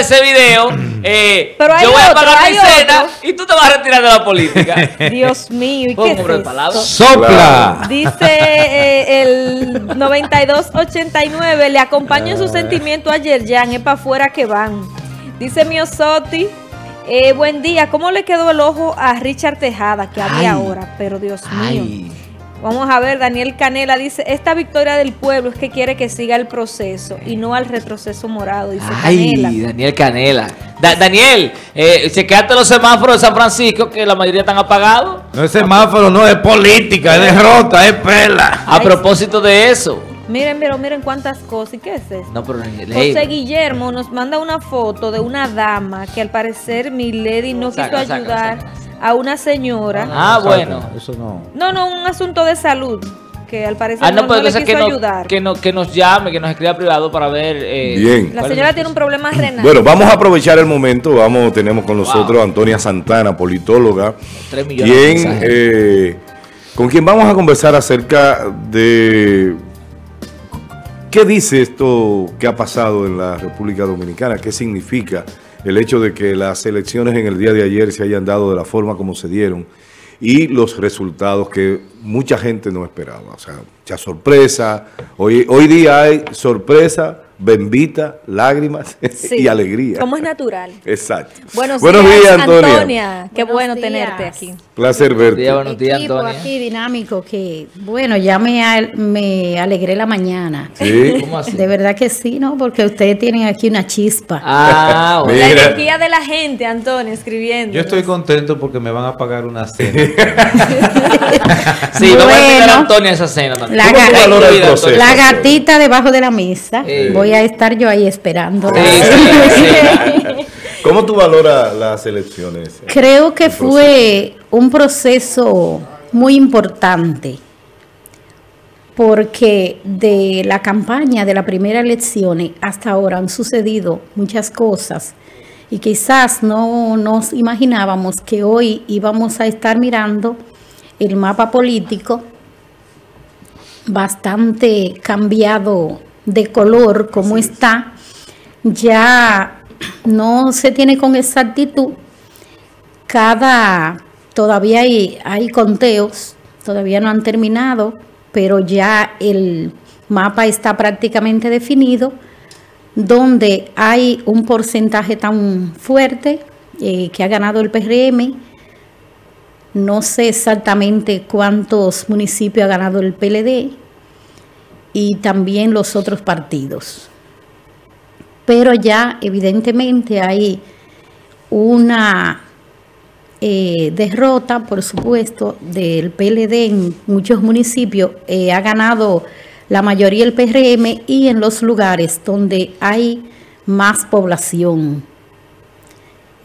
ese video, eh, Pero hay yo voy a otro, pagar mi cena otro. y tú te vas a retirar de la política. Dios mío, ¿y qué es esto? palabras. ¡Sopla! Dice eh, el 9289, le acompaño en su sentimiento ayer, Jan, es para afuera que van. Dice Miosotti, eh, buen día, ¿cómo le quedó el ojo a Richard Tejada que había Ay. ahora? Pero Dios mío. Ay. Vamos a ver, Daniel Canela dice, esta victoria del pueblo es que quiere que siga el proceso y no al retroceso morado, dice Ay, Canela. Daniel Canela. Da- Daniel, eh, chequeate los semáforos de San Francisco, que la mayoría están apagados. No es semáforo, no, es política, es derrota, es pela. A propósito de eso. Miren, pero miren cuántas cosas, ¿y qué es esto? No, pero José Guillermo nos manda una foto de una dama que al parecer Milady no Saca, quiso saca, ayudar saca. A una señora. Ah, bueno. Eso no. No, no, un asunto de salud que al parecer Ah, no, no, no le entonces quiso que, no- ayudar. que, no- que nos llame, que nos escriba privado para ver. eh, Bien. La señora tiene un problema renal. Bueno, vamos a aprovechar el momento. Vamos, tenemos con nosotros a Antonia Santana, politóloga, Tres millones de quien, eh, con quien vamos a conversar acerca de qué dice esto que ha pasado en la República Dominicana, qué significa el hecho de que las elecciones en el día de ayer se hayan dado de la forma como se dieron y los resultados que mucha gente no esperaba. O sea, mucha sorpresa. Hoy, hoy día hay sorpresa, bembita, lágrimas Sí, y alegría. Como es natural. Exacto. Buenos, Buenos días, Antonia. Qué Buenos bueno días. tenerte aquí. Placer Buenos días, verte. buenos días, Antonia. aquí dinámico que, bueno, ya me, me alegré la mañana. Sí. ¿Cómo así? De verdad que sí, ¿no? Porque ustedes tienen aquí una chispa. Ah, bueno. La energía de la gente, Antonio, escribiendo. Yo estoy contento porque me van a pagar una cena. Sí, vamos a invitar a Bueno. Antonia a esa cena también. La ¿Cómo tú ga- valoras el Incluida, proceso? Antonia. La gatita debajo de la mesa. Eh. Voy a estar yo ahí esperando. Sí, sí, sí. ¿Cómo tú valoras las elecciones? Creo que fue un proceso muy importante porque de la campaña de la primera elección hasta ahora han sucedido muchas cosas y quizás no nos imaginábamos que hoy íbamos a estar mirando el mapa político bastante cambiado de color como está, ya no se tiene con exactitud cada todavía hay, hay conteos, todavía no han terminado, pero ya el mapa está prácticamente definido, donde hay un porcentaje tan fuerte eh, que ha ganado el PRM. No sé exactamente cuántos municipios ha ganado el PLD y también los otros partidos. Pero ya evidentemente hay una eh, derrota, por supuesto, del PLD en muchos municipios. eh, ha ganado la mayoría el PRM y en los lugares donde hay más población.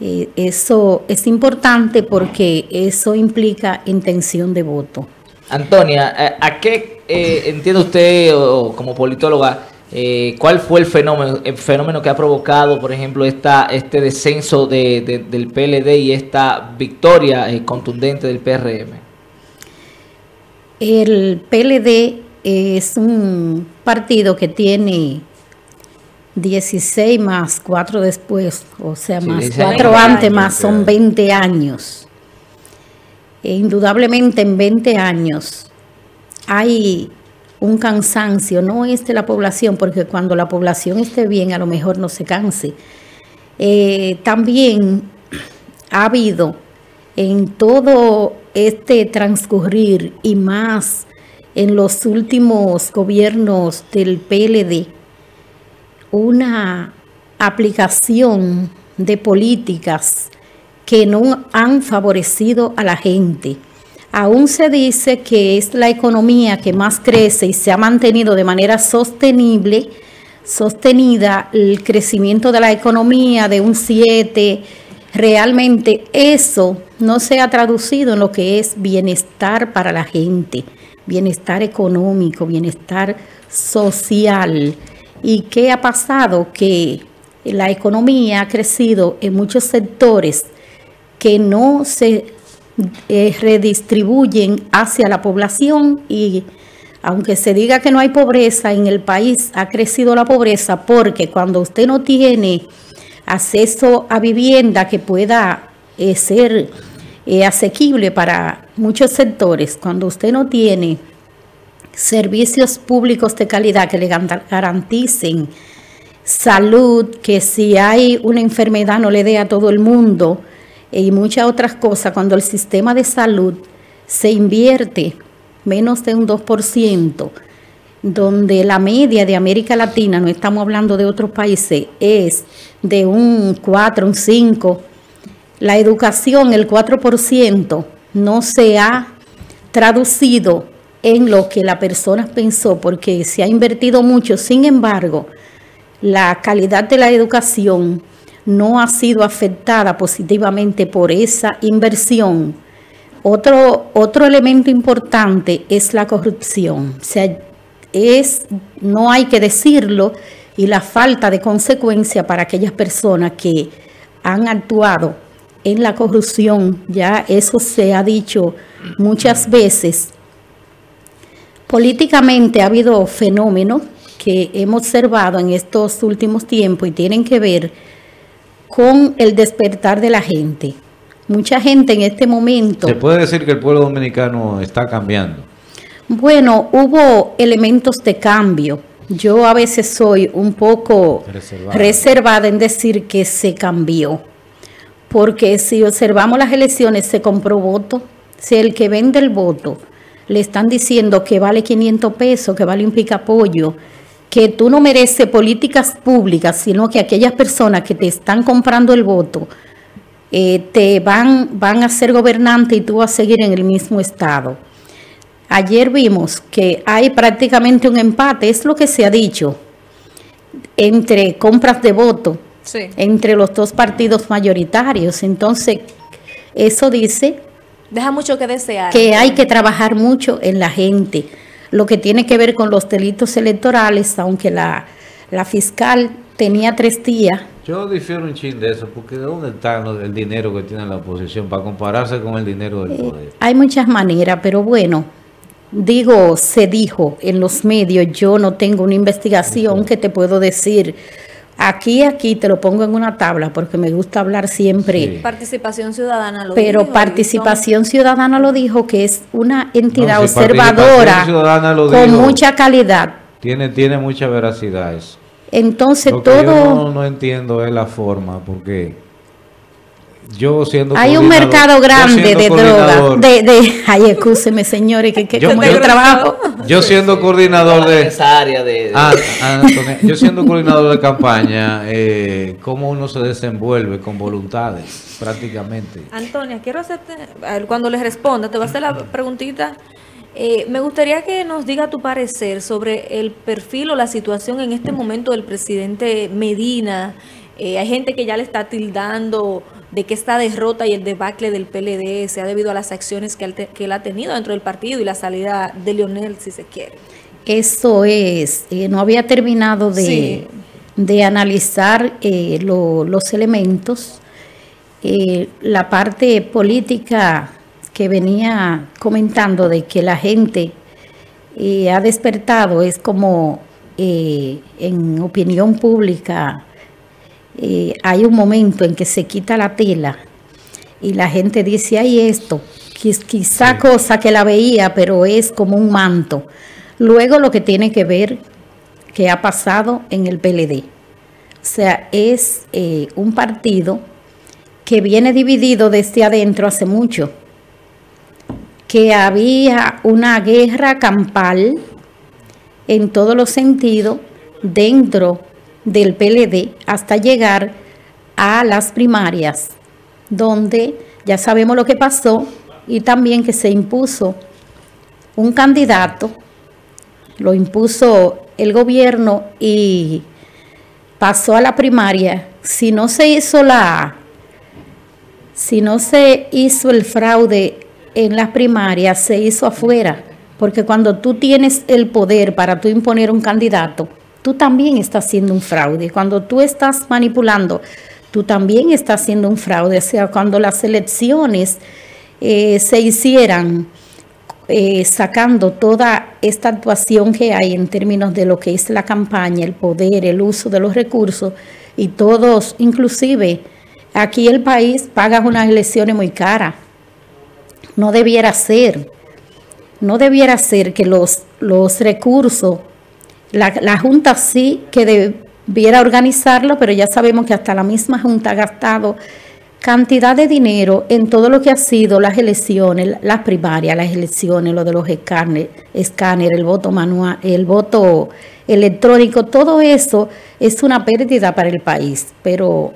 Eh, eso es importante porque eso implica intención de voto. Antonia, ¿a qué eh, entiende usted o, como politóloga eh, cuál fue el fenómeno, el fenómeno que ha provocado, por ejemplo, esta, este descenso de- de- del PLD y esta victoria eh, contundente del PRM? El PLD es un partido que tiene 16 más 4 después, o sea, Sí, más 16 4 años. antes, más son 20 años. E indudablemente en 20 años hay un cansancio, no es de la población, porque cuando la población esté bien a lo mejor no se canse. Eh, también ha habido en todo este transcurrir y más en los últimos gobiernos del PLD una aplicación de políticas que no han favorecido a la gente. Aún se dice que es la economía que más crece y se ha mantenido de manera sostenible, sostenida el crecimiento de la economía de un 7, realmente eso no se ha traducido en lo que es bienestar para la gente, bienestar económico, bienestar social. ¿Y qué ha pasado? Que la economía ha crecido en muchos sectores que no se eh, redistribuyen hacia la población y aunque se diga que no hay pobreza en el país, ha crecido la pobreza porque cuando usted no tiene acceso a vivienda que pueda eh, ser eh, asequible para muchos sectores, cuando usted no tiene servicios públicos de calidad que le garanticen salud, que si hay una enfermedad no le dé a todo el mundo y muchas otras cosas, cuando el sistema de salud se invierte menos de un 2%, donde la media de América Latina, no estamos hablando de otros países, es de un 4, un 5, la educación, el 4%, no se ha traducido en lo que la persona pensó, porque se ha invertido mucho, sin embargo, la calidad de la educación no ha sido afectada positivamente por esa inversión. Otro, otro elemento importante es la corrupción. No hay que decirlo, y la falta de consecuencia para aquellas personas que han actuado en la corrupción, ya eso se ha dicho muchas veces. Políticamente ha habido fenómenos que hemos observado en estos últimos tiempos y tienen que ver con el despertar de la gente. Mucha gente en este momento... ¿Se puede decir que el pueblo dominicano está cambiando? Bueno, hubo elementos de cambio. Yo a veces soy un poco reservada en decir que se cambió porque si observamos las elecciones se compró voto, si el que vende el voto le están diciendo que vale 500 pesos, que vale un picapollo, que tú no mereces políticas públicas, sino que aquellas personas que te están comprando el voto eh, te van, van a ser gobernante y tú vas a seguir en el mismo estado. Ayer vimos que hay prácticamente un empate, es lo que se ha dicho, entre compras de voto entre los dos partidos mayoritarios. Entonces, eso dice... Deja mucho que desear. Que hay que trabajar mucho en la gente. Lo que tiene que ver con los delitos electorales, aunque la, fiscal tenía tres días. Yo difiero un chin de eso, porque ¿de dónde está el dinero que tiene la oposición para compararse con el dinero del eh, poder? hay muchas maneras, pero bueno, digo, se dijo en los medios, yo no tengo una investigación que te puedo decir Aquí, aquí te lo pongo en una tabla porque me gusta hablar siempre. Participación Ciudadana lo Pero Participación Ciudadana lo dijo que es una entidad observadora con mucha calidad. Tiene, tiene mucha veracidad eso. Entonces todo... Yo no, no entiendo es la forma porque yo siendo hay un mercado grande de droga de, de ay excúseme señores que, que yo, como yo, trabajo yo siendo coordinador de esa área de, ah, ah, yo siendo coordinador de campaña eh, cómo uno se desenvuelve con voluntades prácticamente Antonia quiero hacerte cuando les responda te voy a hacer la preguntita. Eh, me gustaría que nos diga tu parecer sobre el perfil o la situación en este momento del presidente Medina. Eh, hay gente que ya le está tildando de que esta derrota y el debacle del PLD se ha debido a las acciones que él, ha tenido dentro del partido y la salida de Leonel, si se quiere. Eso es, eh, no había terminado de, analizar eh, los elementos. Eh, la parte política que venía comentando de que la gente ha despertado es como en opinión pública eh, hay un momento en que se quita la tela y la gente dice, hay esto, quizá cosa que la veía, pero es como un manto. Luego lo que tiene que ver que ha pasado en el PLD. O sea, es eh, un partido que viene dividido desde adentro hace mucho, que había una guerra campal en todos los sentidos dentro del PLD hasta llegar a las primarias, donde ya sabemos lo que pasó y también que se impuso un candidato, lo impuso el gobierno y pasó a la primaria. Si no se hizo la, si no se hizo el fraude en las primarias, se hizo afuera, porque cuando tú tienes el poder para tú imponer un candidato, tú también estás haciendo un fraude. Cuando tú estás manipulando, tú también estás haciendo un fraude. O sea, cuando las elecciones eh, se hicieran eh, sacando toda esta actuación que hay en términos de lo que es la campaña, el poder, el uso de los recursos, y todos, inclusive aquí el país paga unas elecciones muy caras. No debiera ser, no debiera ser que los, los recursos, la, la Junta sí que debiera organizarlo, pero ya sabemos que hasta la misma Junta ha gastado cantidad de dinero en todo lo que ha sido las elecciones, las primarias, las elecciones, lo de los escáneres, el voto manual, el voto electrónico, todo eso es una pérdida para el país. Pero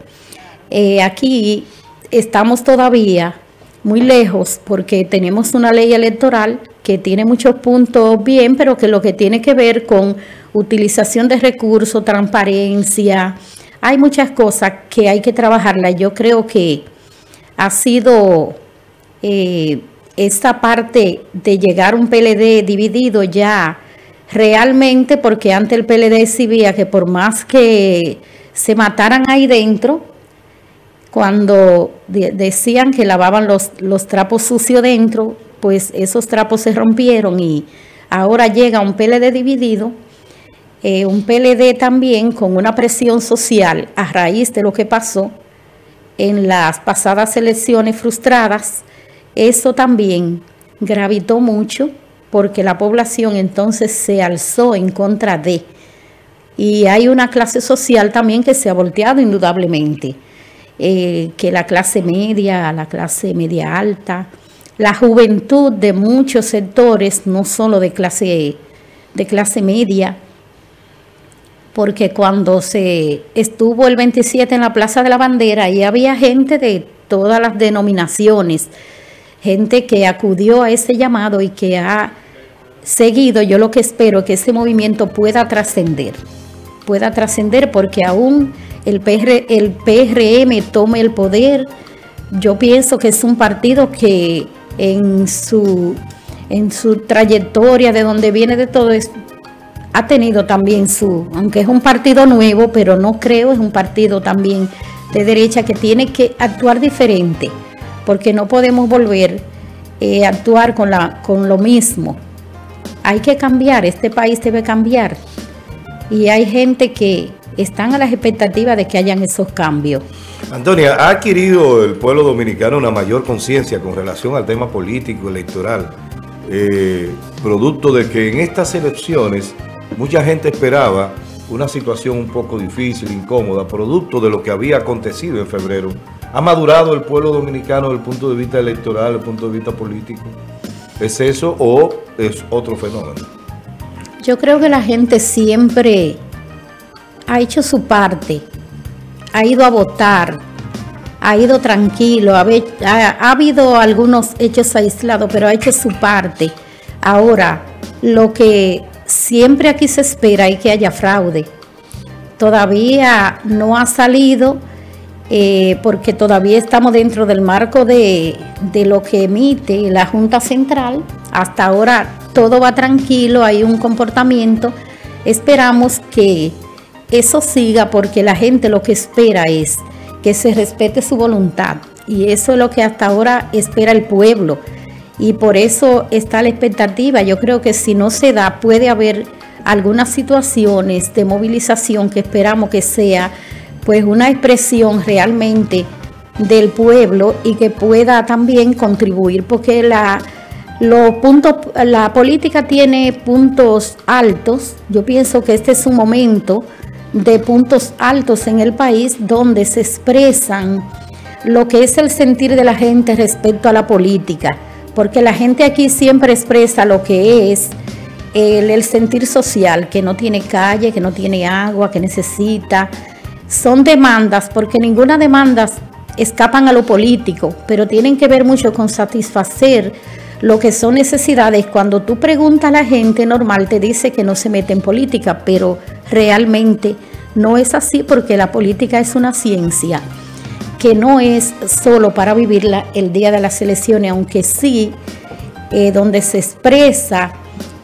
eh, aquí estamos todavía muy lejos porque tenemos una ley electoral que tiene muchos puntos bien, pero que lo que tiene que ver con utilización de recursos, transparencia, hay muchas cosas que hay que trabajarla. Yo creo que ha sido eh, esta parte de llegar un PLD dividido ya realmente, porque antes el PLD exhibía que por más que se mataran ahí dentro, cuando decían que lavaban los, los trapos sucios dentro, pues esos trapos se rompieron y ahora llega un PLD dividido eh, un PLD también con una presión social a raíz de lo que pasó en las pasadas elecciones frustradas, eso también gravitó mucho porque la población entonces se alzó en contra de. Y hay una clase social también que se ha volteado indudablemente, eh, que la clase media, la clase media alta, la juventud de muchos sectores, no solo de clase, de clase media, porque cuando se estuvo el 27 en la Plaza de la Bandera, ahí había gente de todas las denominaciones, gente que acudió a ese llamado y que ha seguido, yo lo que espero es que ese movimiento pueda trascender, pueda trascender porque aún el, PR, el PRM tome el poder, yo pienso que es un partido que en su, en su trayectoria, de donde viene de todo esto, ha tenido también su, aunque es un partido nuevo, pero no creo, es un partido también de derecha que tiene que actuar diferente, porque no podemos volver eh, a actuar con, la, con lo mismo. Hay que cambiar, este país debe cambiar. Y hay gente que están a las expectativas de que hayan esos cambios. Antonia, ¿ha adquirido el pueblo dominicano una mayor conciencia con relación al tema político, electoral, eh, producto de que en estas elecciones Mucha gente esperaba una situación un poco difícil, incómoda, producto de lo que había acontecido en febrero. ¿Ha madurado el pueblo dominicano desde el punto de vista electoral, desde el punto de vista político? ¿Es eso o es otro fenómeno? Yo creo que la gente siempre ha hecho su parte, ha ido a votar, ha ido tranquilo, ha, ha habido algunos hechos aislados, pero ha hecho su parte. Ahora, lo que siempre aquí se espera y que haya fraude. Todavía no ha salido eh, porque todavía estamos dentro del marco de lo que emite la Junta Central. Hasta ahora todo va tranquilo, hay un comportamiento. Esperamos que eso siga porque la gente lo que espera es que se respete su voluntad. Y eso es lo que hasta ahora espera el pueblo y por eso está la expectativa. Yo creo que si no se da, puede haber algunas situaciones de movilización que esperamos que sea pues una expresión realmente del pueblo y que pueda también contribuir porque la los puntos la política tiene puntos altos. Yo pienso que este es un momento de puntos altos en el país donde se expresan lo que es el sentir de la gente respecto a la política porque la gente aquí siempre expresa lo que es el, sentir social, que no tiene calle, que no tiene agua, que necesita. Son demandas, porque ninguna demanda escapan a lo político, pero tienen que ver mucho con satisfacer lo que son necesidades. Cuando tú preguntas a la gente normal, te dice que no se mete en política, pero realmente no es así porque la política es una ciencia que no es solo para vivirla el día de las elecciones, aunque sí, eh, donde se expresa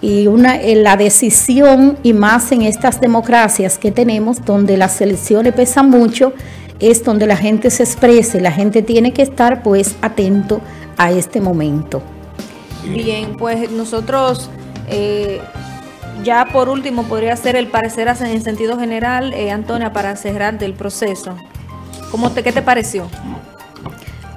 y una, eh, la decisión, y más en estas democracias que tenemos, donde las elecciones pesan mucho, es donde la gente se exprese, la gente tiene que estar pues atento a este momento. Bien, pues nosotros eh, ya por último podría ser el parecer en sentido general, eh, Antonia, para cerrar del proceso. ¿Cómo te, ¿Qué te pareció?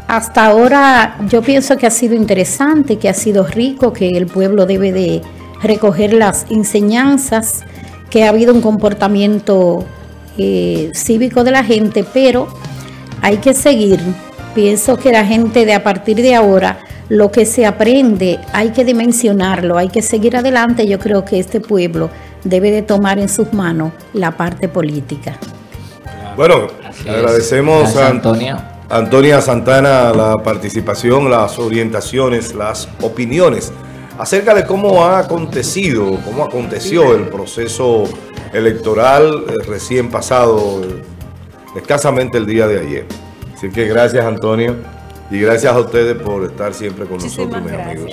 Hasta ahora yo pienso que ha sido interesante, que ha sido rico, que el pueblo debe de recoger las enseñanzas, que ha habido un comportamiento eh, cívico de la gente, pero hay que seguir. Pienso que la gente de a partir de ahora, lo que se aprende, hay que dimensionarlo, hay que seguir adelante. Yo creo que este pueblo debe de tomar en sus manos la parte política. Bueno, agradecemos a Antonia. Antonia Santana la participación, las orientaciones, las opiniones acerca de cómo ha acontecido, cómo aconteció el proceso electoral eh, recién pasado, eh, escasamente el día de ayer. Así que gracias Antonio y gracias a ustedes por estar siempre con nosotros, mis amigos.